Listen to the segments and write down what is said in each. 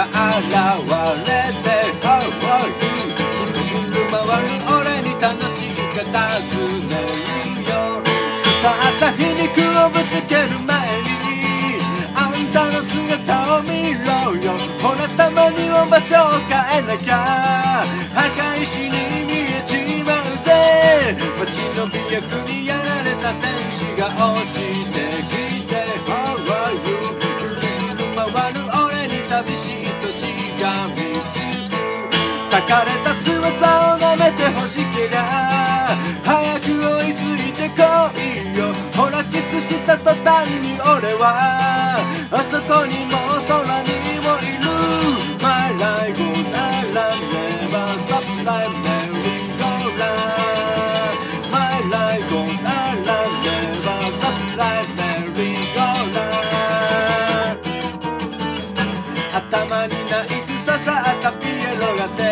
が現れて How are you ぐるぐる回る俺に楽しいか尋ねるよ腐った皮肉をぶつける前にあんたの姿を見ろよほらたまには場所を変えなきゃ墓石に見えちまうぜ街の美薬にやられた天使が落ちてき裂かれた翼を舐めてほしけりゃ早く追いついてこいよほらキスした途端に俺はあそこにも空にもいる My life goes on never stop like merry-go-round My life goes on never stop like merry-go-round 頭にないくささったピエロが照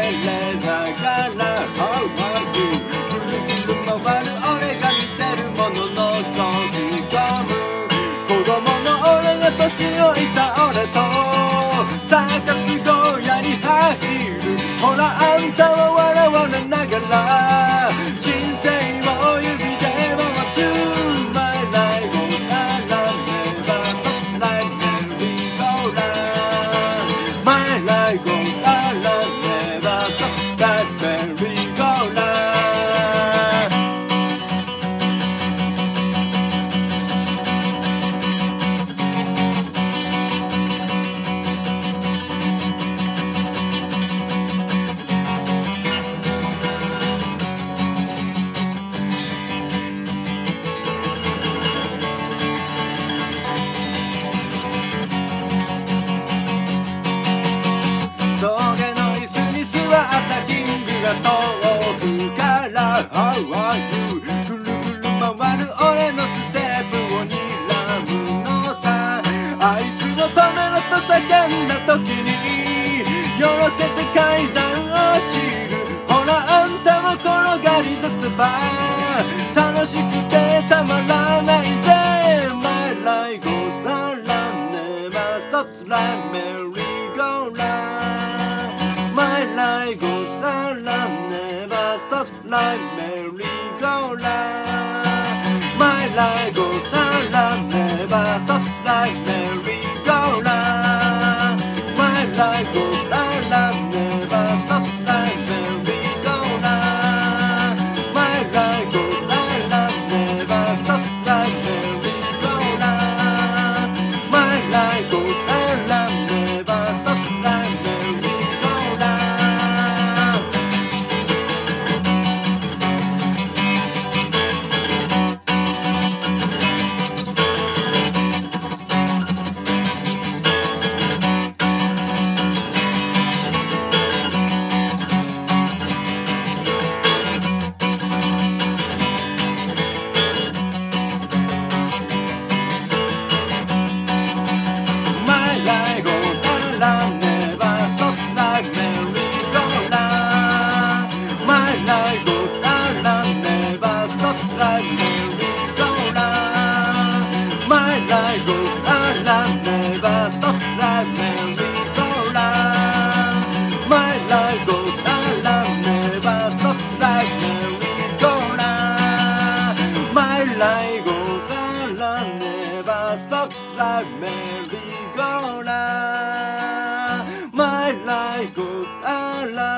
ほらあんたは笑われながらが遠くから How are you ぐるぐる回る俺のステップを睨むのさあいつのためろと叫んだ時によろけて階段落ちるほらあんたも転がり出せば楽しくてたまらないぜ。My life goes on Never stops like Mary like Bogów, a dla neba sto fragment Wigola. My lagów, a dla neba. My lagów, a dla neba sto fragment Wigola. My lagów, a dla.